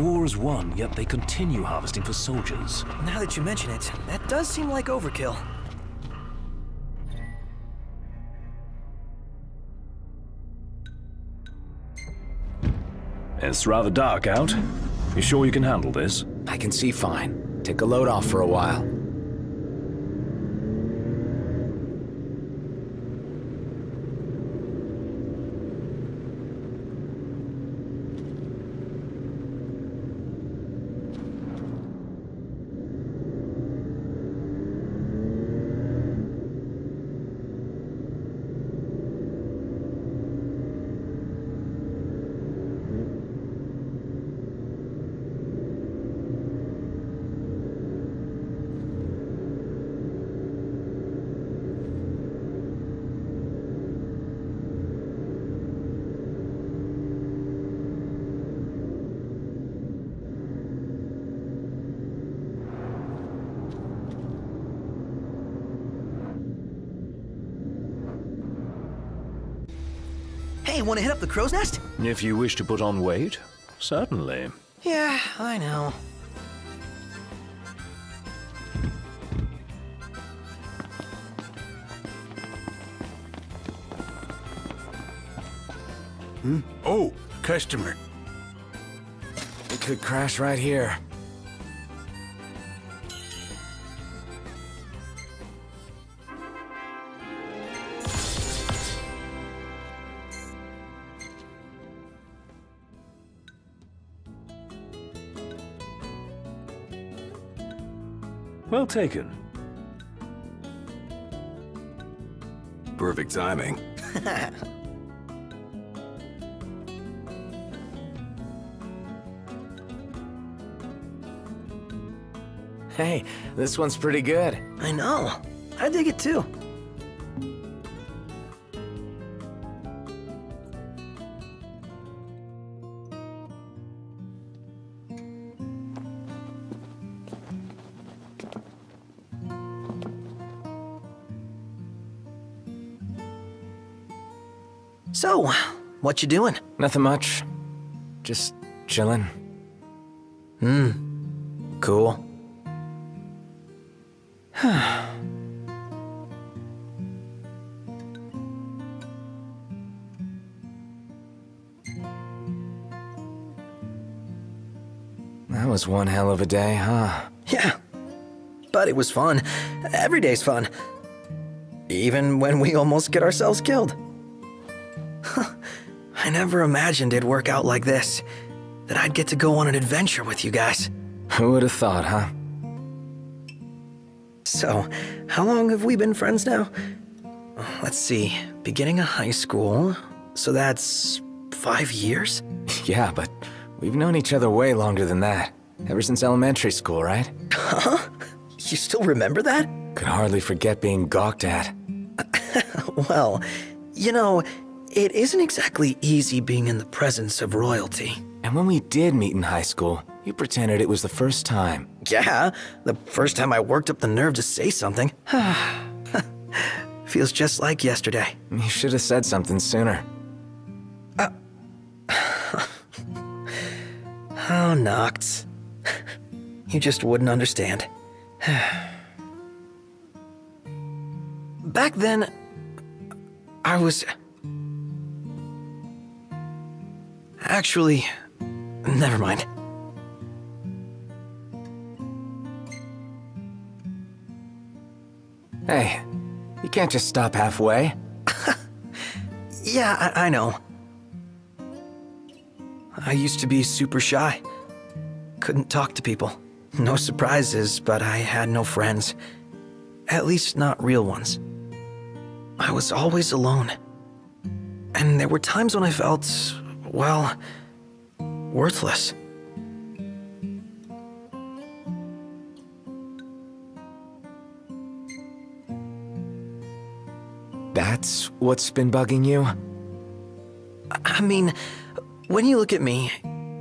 The war is won, yet they continue harvesting for soldiers. Now that you mention it, that does seem like overkill. It's rather dark out. You sure you can handle this? I can see fine. Take a load off for a while. Hey, wanna hit up the crow's nest? If you wish to put on weight, certainly. Yeah, I know. Hmm? Oh, customer. It could crash right here. Well taken. Perfect timing. Hey, this one's pretty good. I know. I dig it too. So, what you doing? Nothing much. Just chilling. Hmm. Cool. That was one hell of a day, huh? Yeah. But it was fun. Every day's fun. Even when we almost get ourselves killed. I never imagined it'd work out like this. That I'd get to go on an adventure with you guys. Who would have thought, huh? So, how long have we been friends now? Let's see. Beginning of high school. So that's five years? Yeah, but we've known each other way longer than that. Ever since elementary school, right? Huh? You still remember that? Could hardly forget being gawked at. Well, you know, it isn't exactly easy being in the presence of royalty. And when we did meet in high school, you pretended it was the first time. Yeah, the first time I worked up the nerve to say something. Feels just like yesterday. You should have said something sooner. Uh, oh, Noct. You just wouldn't understand. Back then, I was. Actually, never mind. Hey, you can't just stop halfway. Yeah, I, I know. I used to be super shy. Couldn't talk to people. No surprises, but I had no friends. At least not real ones. I was always alone. And there were times when I felt, well, worthless. That's what's been bugging you? I mean, when you look at me,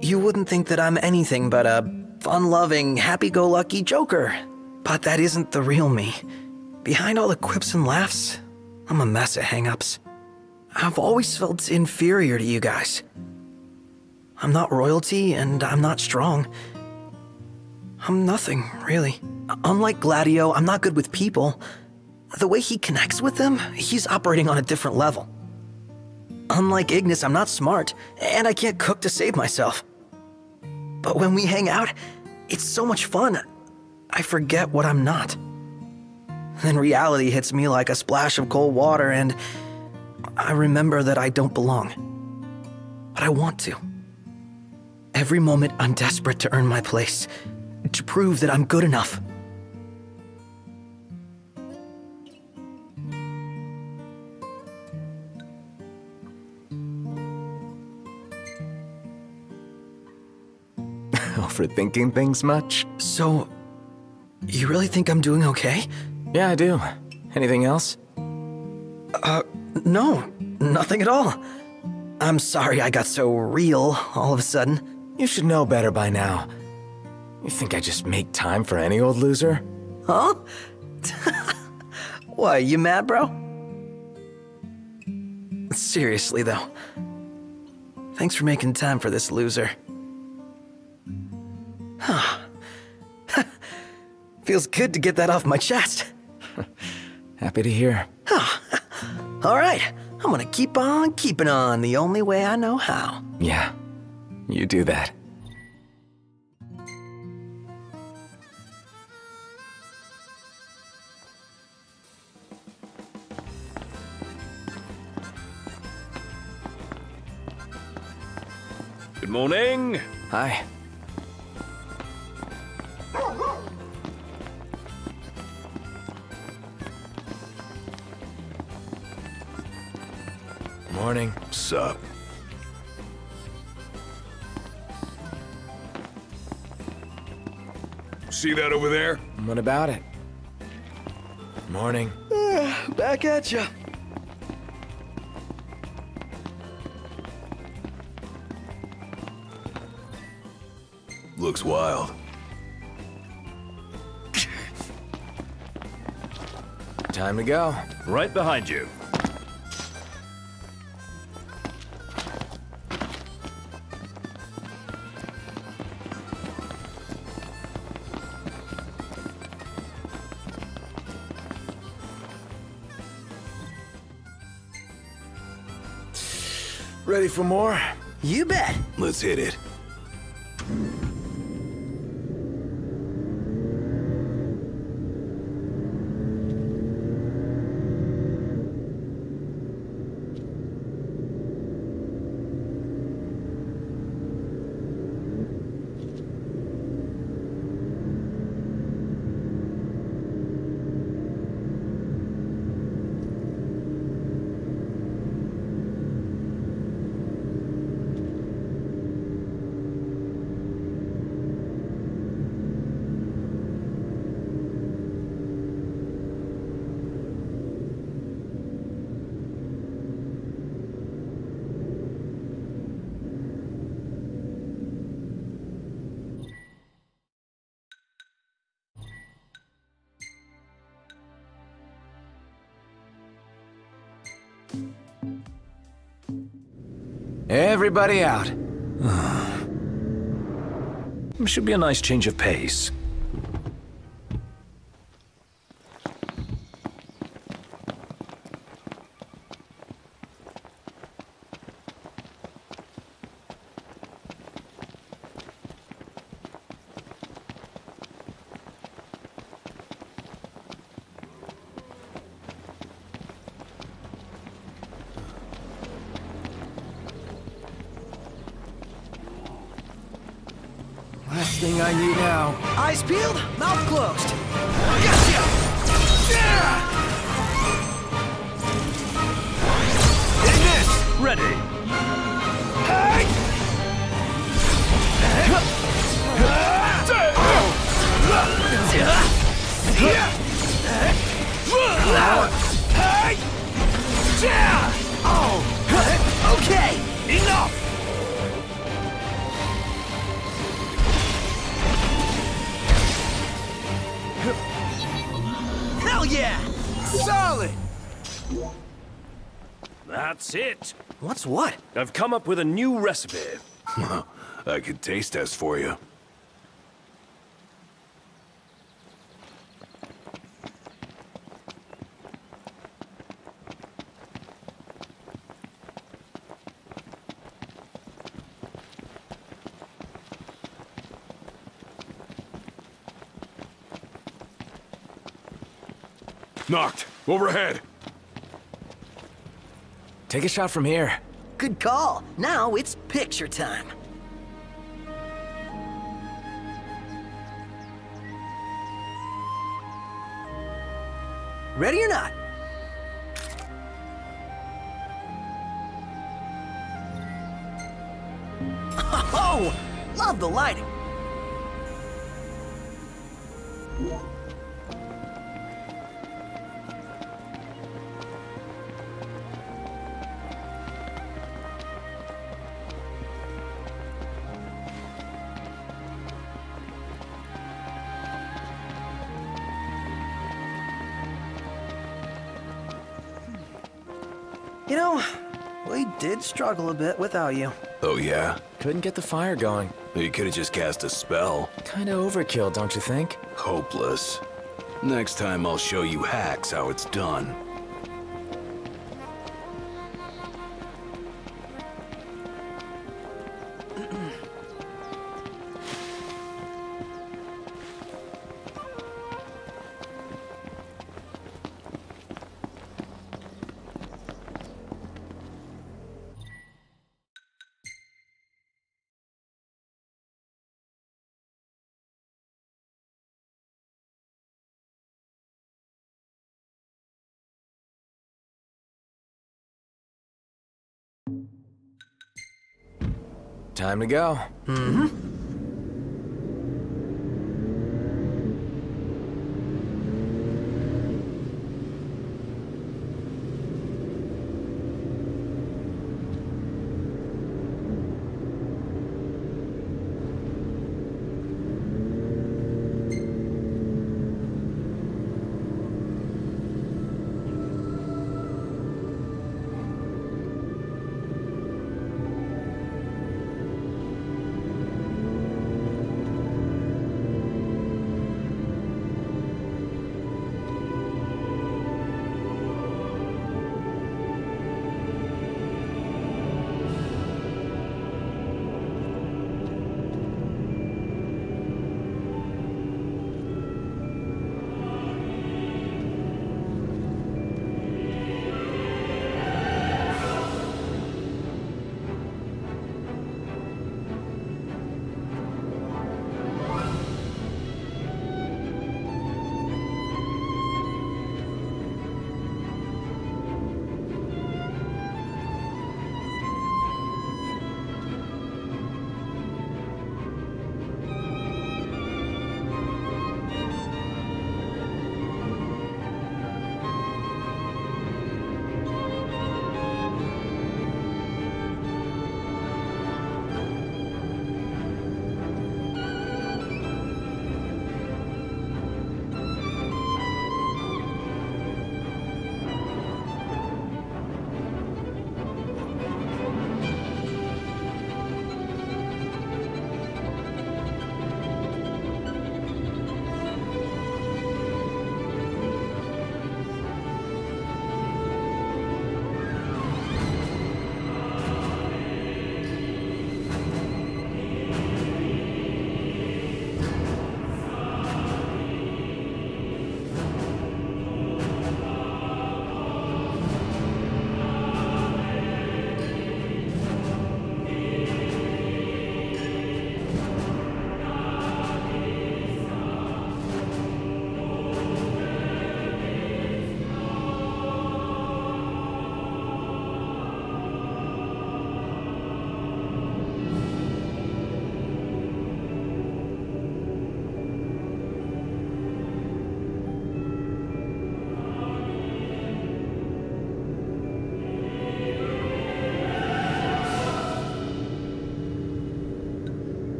you wouldn't think that I'm anything but a fun loving, happy go lucky joker. But that isn't the real me. Behind all the quips and laughs, I'm a mess of hang ups. I've always felt inferior to you guys. I'm not royalty, and I'm not strong. I'm nothing, really. Unlike Gladio, I'm not good with people. The way he connects with them, he's operating on a different level. Unlike Ignis, I'm not smart, and I can't cook to save myself. But when we hang out, it's so much fun. I forget what I'm not. Then reality hits me like a splash of cold water, and I remember that I don't belong. But I want to. Every moment, I'm desperate to earn my place, to prove that I'm good enough. Overthinking things much? So, you really think I'm doing okay? Yeah, I do. Anything else? Uh, No, nothing at all. I'm sorry I got so real all of a sudden. You should know better by now. You think I just make time for any old loser? Huh? Why, you mad, bro? Seriously, though. Thanks for making time for this loser. Feels good to get that off my chest. Happy to hear. All right, I'm gonna keep on keeping on the only way I know how. Yeah, you do that. Good morning. Hi. Morning. Sup? See that over there? What about it? Morning. Back at ya. Looks wild. Time to go. Right behind you. Ready for more? You bet. Let's hit it. Everybody out. Should be a nice change of pace. That's it. What's what? I've come up with a new recipe. I could taste test for you. Noct. Overhead. Take a shot from here. Good call. Now it's picture time. Ready or not? Oh, love the lighting. You know, we did struggle a bit without you. Oh, yeah? Couldn't get the fire going. You could have just cast a spell. Kinda overkill, don't you think? Hopeless. Next time I'll show you hacks how it's done. Time to go. Mm-hmm.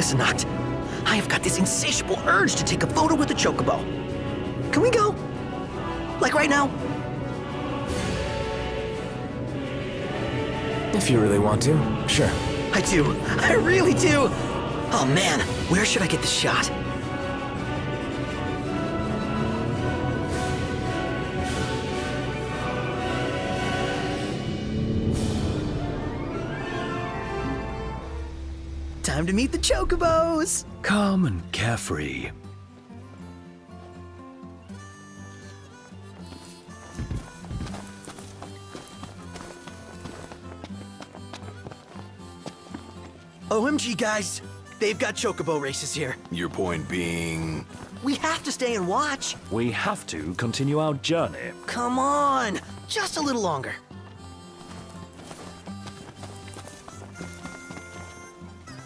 Listen, Noct. I have got this insatiable urge to take a photo with the chocobo. Can we go? Like right now? If you really want to, sure. I do. I really do. Oh man, where should I get the shot? Time to meet the chocobos! Calm and carefree. OMG, guys. They've got chocobo races here. Your point being... We have to stay and watch. We have to continue our journey. Come on, just a little longer.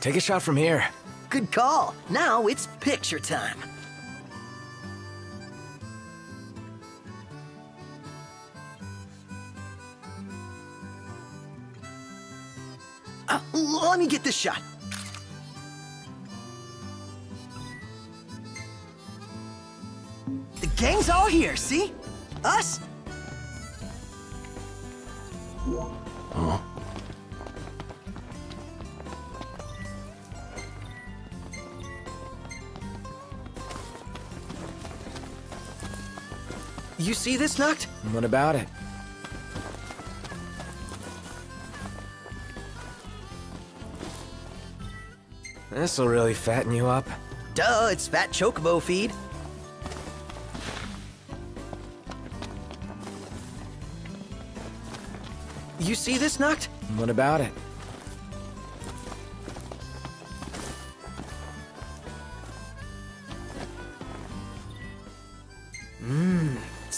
Take a shot from here. Good call. Now it's picture time. Uh, let me get this shot. The gang's all here, see? Us? You see this, Noct? What about it? This'll really fatten you up. Duh, it's Fat Chocobo feed. You see this, Noct? What about it?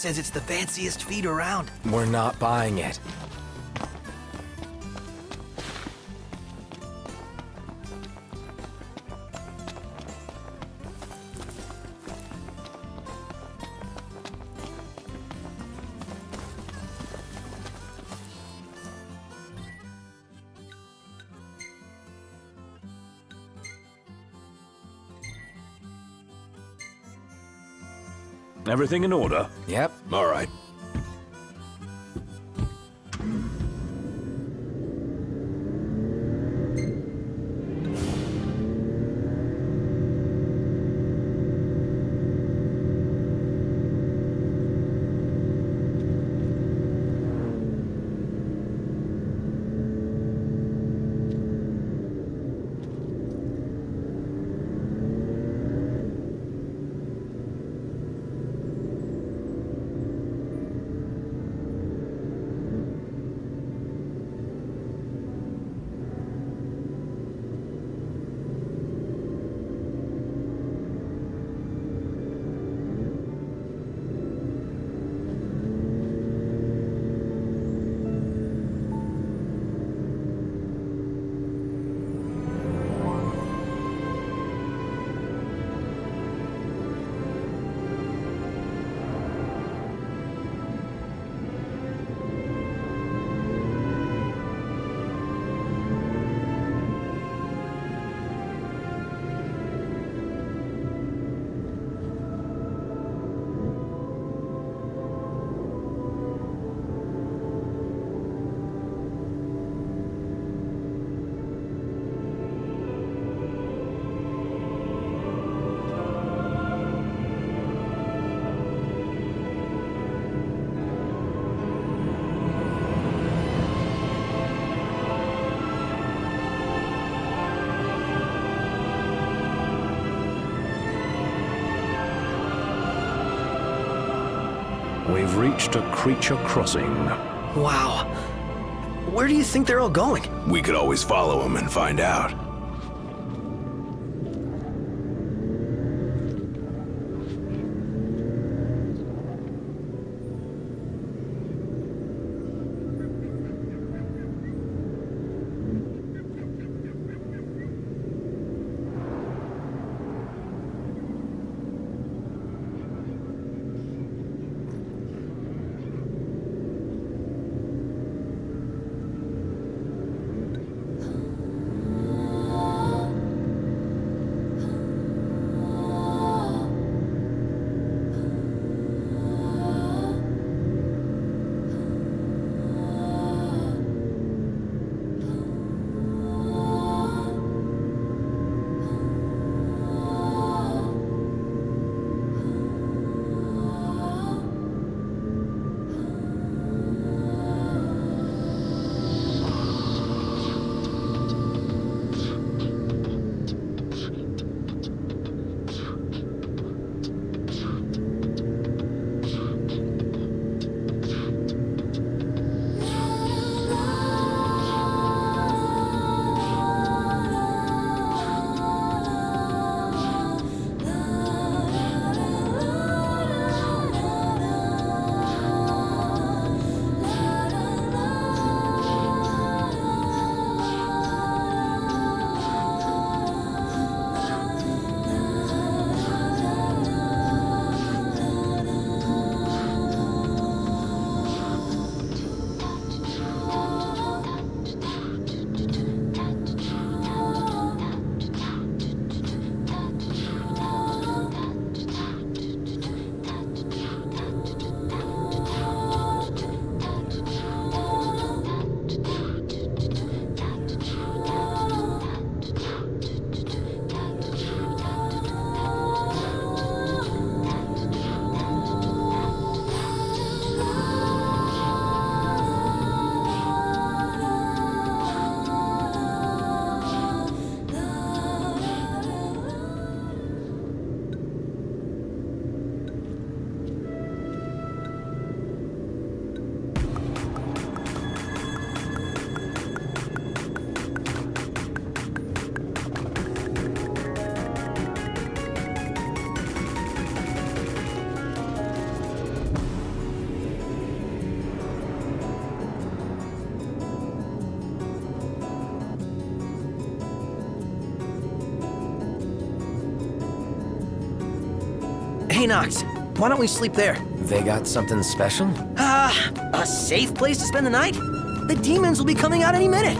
Says it's the fanciest feed around. We're not buying it. Everything in order? Yep. All right. We've reached a creature crossing. Wow. Where do you think they're all going? We could always follow them and find out. Noct, why don't we sleep there? They got something special? Ah, a safe place to spend the night? The demons will be coming out any minute.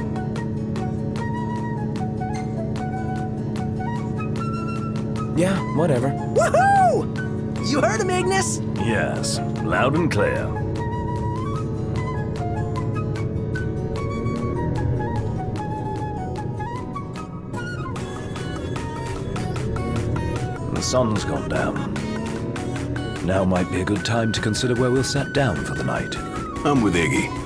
Yeah, whatever. Woohoo! You heard him, Ignis? Yes, loud and clear. The sun's gone down. Now might be a good time to consider where we'll set down for the night. I'm with Iggy.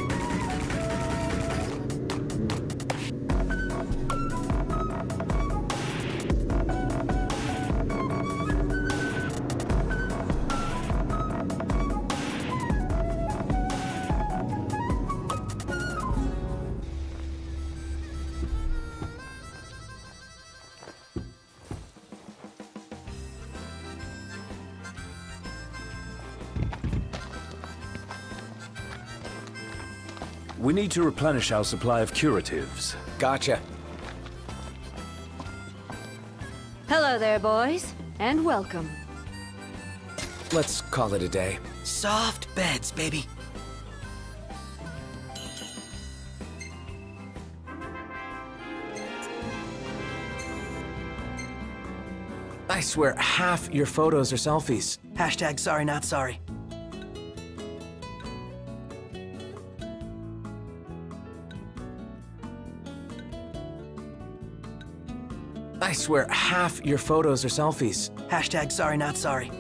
Need to replenish our supply of curatives. Gotcha. Hello there, boys, and welcome. Let's call it a day. Soft beds, baby. I swear, half your photos are selfies. Hashtag sorry, not sorry. Swear, half your photos are selfies. Hashtag sorry, not sorry.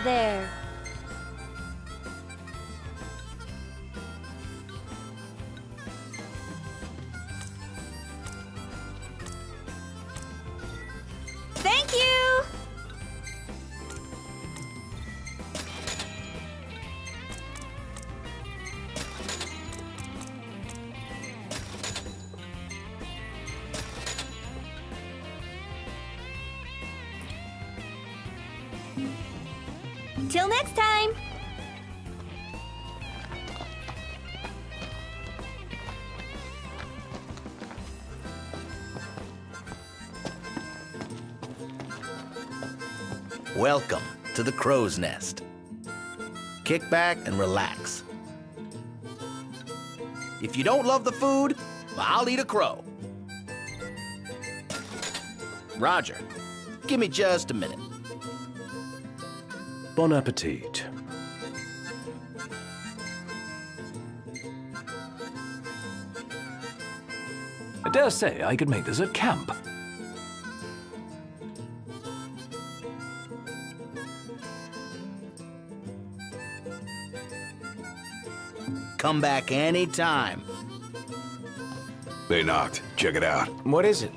There. Welcome to the Crow's Nest. Kick back and relax. If you don't love the food, I'll eat a crow. Roger, give me just a minute. Bon appetit. I dare say I could make this at camp. Come back anytime. They knocked. Check it out. what is it?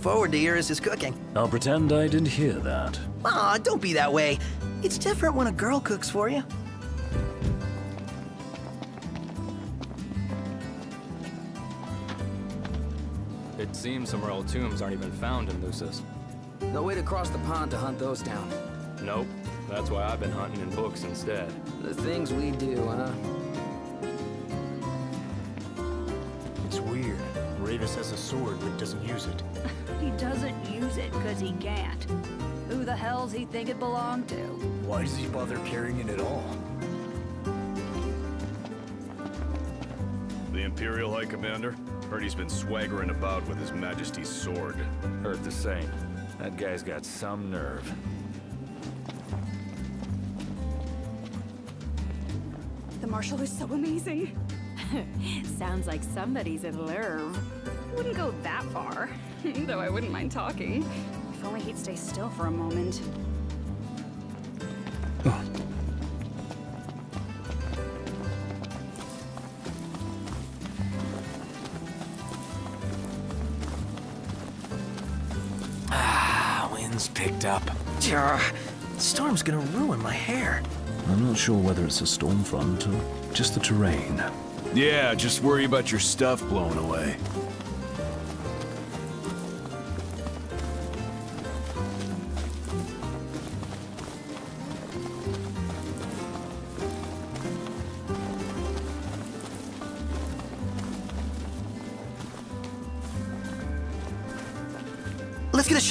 Forward to Iris' cooking. I'll pretend I didn't hear that. Aw, don't be that way. It's different when a girl cooks for you. It seems some royal tombs aren't even found in Lucis. No way to cross the pond to hunt those down. Nope. That's why I've been hunting in books instead. The things we do, huh? It's weird. Ravus has a sword but doesn't use it. He doesn't use it because he can't. Who the hell's he think it belonged to? Why does he bother carrying it at all? The Imperial High Commander? Heard he's been swaggering about with His Majesty's sword. Heard the same. That guy's got some nerve. The Marshal is so amazing. Sounds like somebody's in love. Wouldn't go that far, though I wouldn't mind talking. If only he'd stay still for a moment. Ah, wind's picked up. Ugh, storm's gonna ruin my hair. I'm not sure whether it's a storm front or just the terrain. Yeah, just worry about your stuff blowing away.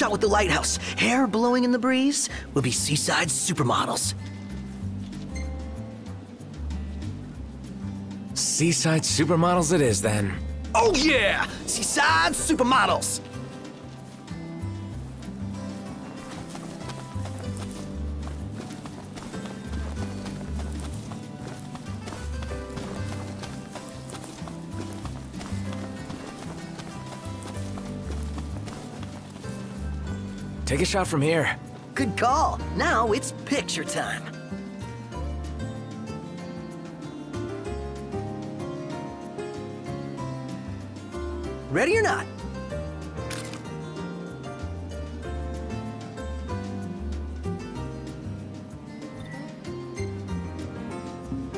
Shot with the lighthouse. Hair blowing in the breeze. We'll be seaside supermodels. Seaside supermodels it is then. Oh yeah! Seaside supermodels! Take a shot from here. Good call. Now it's picture time. Ready or not?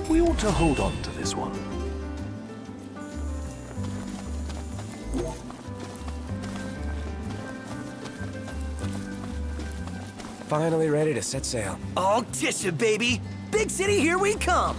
We ought to hold on to this one. Finally ready to set sail. Altissia, baby. Big city, here we come.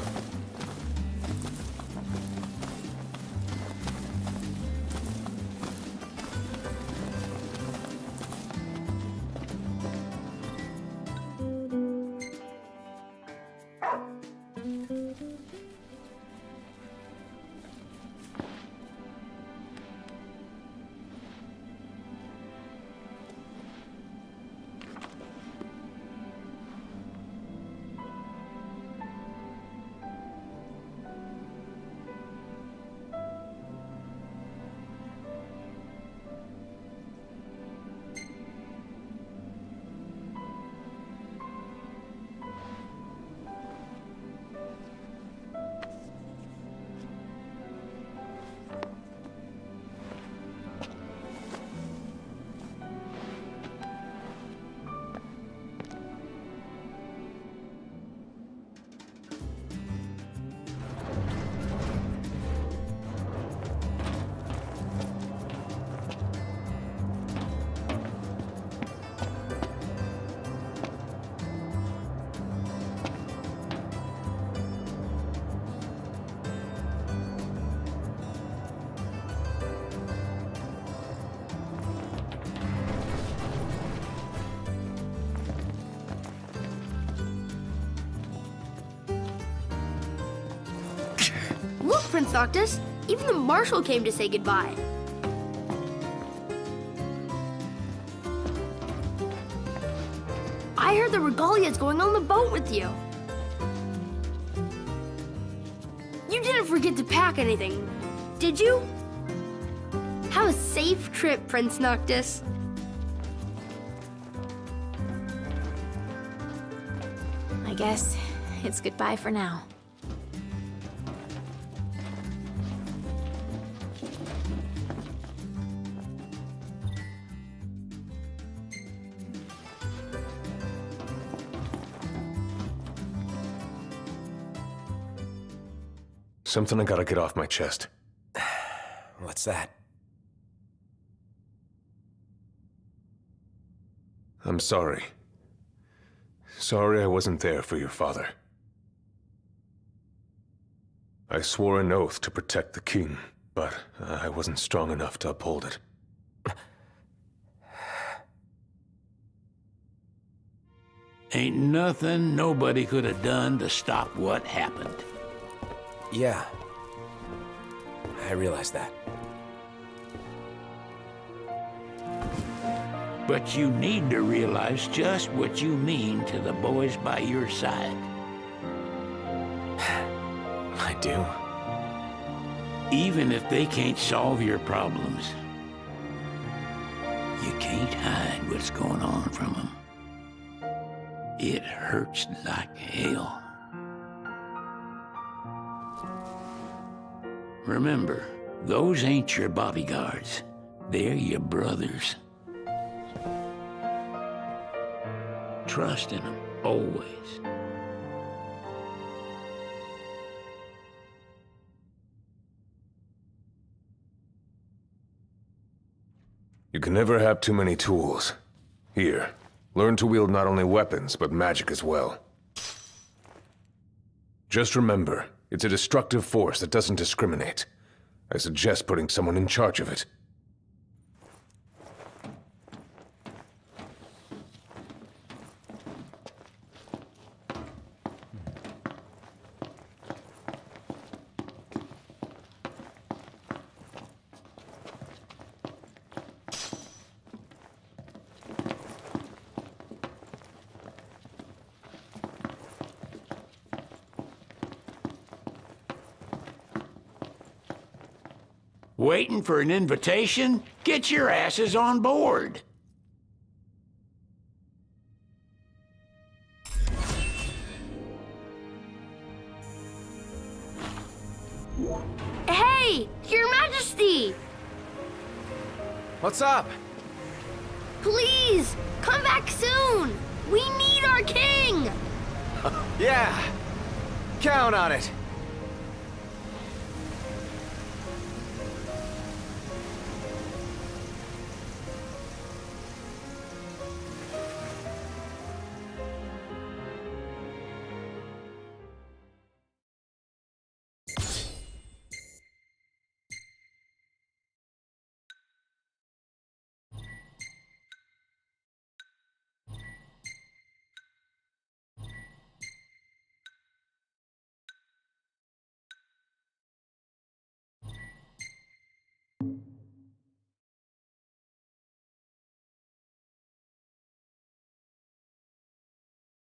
Noctis, even the Marshal came to say goodbye. I heard the Regalia's going on the boat with you. You didn't forget to pack anything, did you? Have a safe trip, Prince Noctis. I guess it's goodbye for now. Something I gotta get off my chest. What's that? I'm sorry. Sorry I wasn't there for your father. I swore an oath to protect the king. but I wasn't strong enough to uphold it. Ain't nothing nobody could have done to stop what happened. Yeah. I realize that. But you need to realize just what you mean to the boys by your side. I do. Even if they can't solve your problems, you can't hide what's going on from them. It hurts like hell. Remember, those ain't your bodyguards. They're your brothers. Trust in them, always. You can never have too many tools. Here, learn to wield not only weapons, but magic as well. Just remember, it's a destructive force that doesn't discriminate. I suggest putting someone in charge of it. Waiting for an invitation? Get your asses on board. Hey, Your Majesty! What's up? Please, come back soon! We need our king! yeah, count on it.